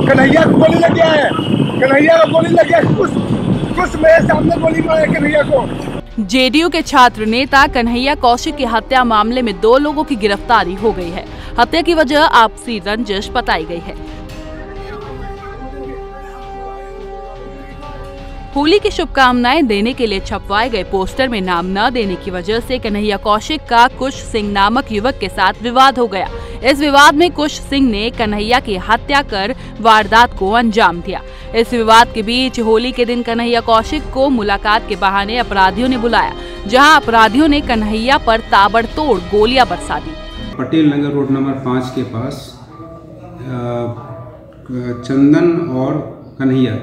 कन्हैया को गोली लग गया है। कन्हैया को गोली लग गया कुछ कुछ मेरे सामने गोली मारे कन्हैया को। जेडीयू के छात्र नेता कन्हैया कौशिक की हत्या मामले में दो लोगों की गिरफ्तारी हो गई है। हत्या की वजह आपसी रंजिश बताई गई है। होली की शुभकामनाएँ देने के लिए छपवाए गए पोस्टर में नाम न देने की वजह से कन्हैया कौशिक का कुश सिंह नामक युवक के साथ विवाद हो गया। इस विवाद में कुश सिंह ने कन्हैया की हत्या कर वारदात को अंजाम दिया। इस विवाद के बीच होली के दिन कन्हैया कौशिक को मुलाकात के बहाने अपराधियों ने बुलाया, जहाँ अपराधियों ने कन्हैया पर ताबड़तोड़ गोलियाँ बरसा दी। पटेल नगर रोड नंबर पाँच के पास चंदन और कन्हैया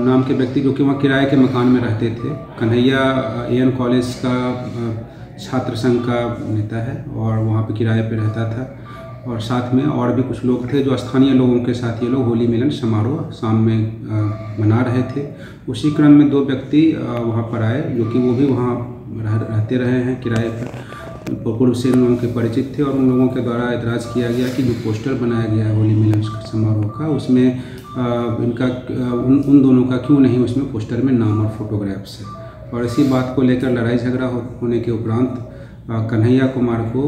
नाम के व्यक्ति जो कि वहाँ किराए के मकान में रहते थे, कन्हैया एन कॉलेज का छात्र संघ का नेता है और वहाँ पे किराए पे रहता था। और साथ में और भी कुछ लोग थे जो स्थानीय लोगों के साथ ये लोग होली मिलन समारोह शाम में मना रहे थे। उसी क्रम में दो व्यक्ति वहाँ पर आए जो कि वो भी वहाँ रह, रहते रहे हैं किराए पर पूर्व से उन लोगों के परिचित थे और उन लोगों के द्वारा ऐतराज़ किया गया कि जो पोस्टर बनाया गया है होली मिलन समारोह का उसमें इनका उन, उन दोनों का क्यों नहीं उसमें पोस्टर में नाम और फोटोग्राफ्स है। और इसी बात को लेकर लड़ाई झगड़ा होने के उपरांत कन्हैया कुमार को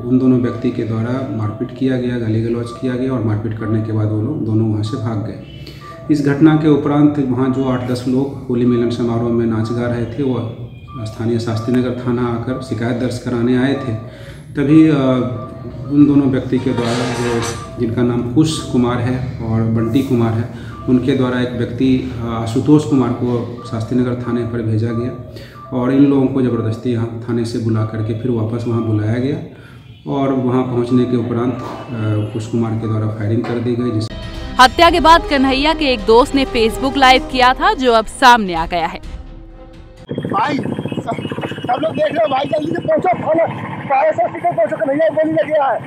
उन दोनों व्यक्ति के द्वारा मारपीट किया गया, गाली गलौज किया गया और मारपीट करने के बाद वो लोग दोनों वहाँ से भाग गए। इस घटना के उपरांत वहाँ जो आठ दस लोग होली मिलन समारोह में नाच गा रहे थे, वो स्थानीय शास्त्री नगर थाना आकर शिकायत दर्ज कराने आए थे। तभी उन दोनों व्यक्ति के द्वारा जो, जिनका नाम कुश कुमार है और बंटी कुमार है उनके द्वारा एक व्यक्ति आशुतोष कुमार को शास्त्री नगर थाने पर भेजा गया और इन लोगों को ज़बरदस्ती यहाँ थाने से बुला करके फिर वापस वहाँ बुलाया गया और वहाँ पहुँचने के उपरांत कुश कुमार के द्वारा फायरिंग कर दी गई जिस हत्या के बाद कन्हैया के एक दोस्त ने फेसबुक लाइव किया था जो अब सामने आ गया है। भाई सब लोग देख रहे हो भाई जल्दी से पहुंचो फ़ोन बारह सौ सीटर पहुंचो कन्हैया गोली लग गया है।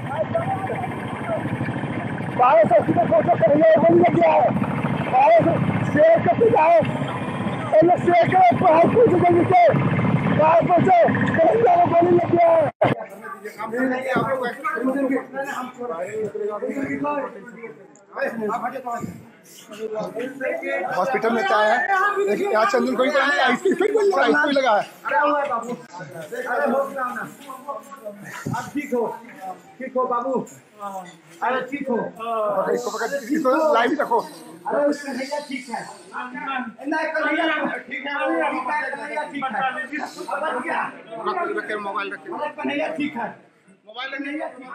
बारह सौ सीटर पहुंचो कन्हैया गोली लग गया है। शेर के पीछे आओ पहले शेर के बाहर पहुंचो जल्दी से बाहर पहुंचो कन्हैया को गोली लग हॉस्पिटल में आया है? लेकिन यहाँ चंदन कोई आइस कोई कोई लगा आइस कोई लगा है। आप ठीक हो ठीक हो बाबू। अरे ठीक हो। इसको पकड़ इसको लाइव रखो। अरे उसका भैया ठीक है। नहीं कन्हैया ठीक है कन्हैया ठीक है बच गया। रख के मोबाइल रख अरे कन्हैया ठीक है। मोबाइल कन्हैया ठीक है।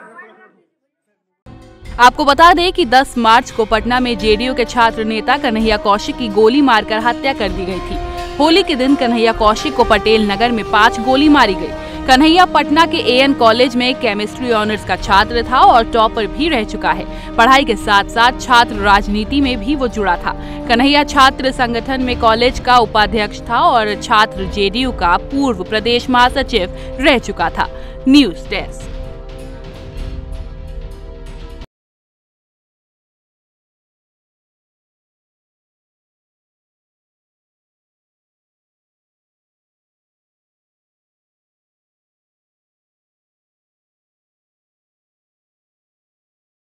आपको बता दें कि 10 मार्च को पटना में जेडीयू के छात्र नेता कन्हैया कौशिक की गोली मारकर हत्या कर दी गई थी। होली के दिन कन्हैया कौशिक को पटेल नगर में पाँच गोली मारी गई। कन्हैया पटना के एएन कॉलेज में केमिस्ट्री ऑनर्स का छात्र था और टॉपर भी रह चुका है। पढ़ाई के साथ साथ छात्र राजनीति में भी वो जुड़ा था। कन्हैया छात्र संगठन में कॉलेज का उपाध्यक्ष था और छात्र जेडीयू का पूर्व प्रदेश महासचिव रह चुका था। News desk.